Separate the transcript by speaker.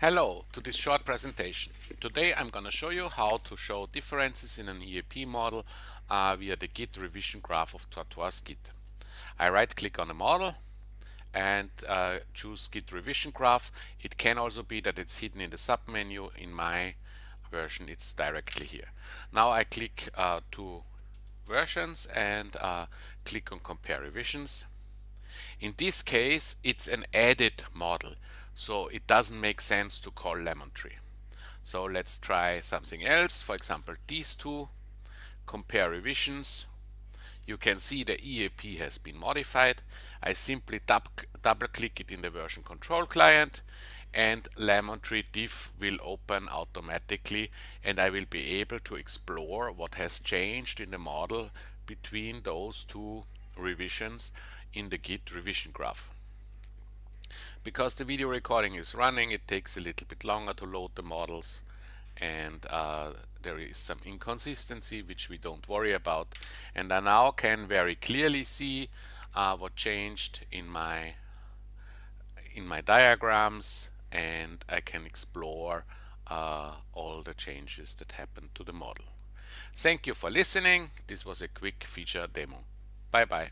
Speaker 1: Hello to this short presentation. Today I'm going to show you how to show differences in an EAP model uh, via the Git revision graph of TortoiseGit. I right click on the model and uh, choose Git revision graph. It can also be that it's hidden in the submenu. In my version it's directly here. Now I click uh, to versions and uh, click on compare revisions. In this case it's an added model so it doesn't make sense to call LemonTree. So let's try something else. For example, these two, compare revisions. You can see the EAP has been modified. I simply double click it in the version control client and LemonTree diff will open automatically and I will be able to explore what has changed in the model between those two revisions in the Git revision graph. Because the video recording is running, it takes a little bit longer to load the models and uh, there is some inconsistency which we don't worry about. And I now can very clearly see uh, what changed in my in my diagrams and I can explore uh, all the changes that happened to the model. Thank you for listening. This was a quick feature demo. Bye bye.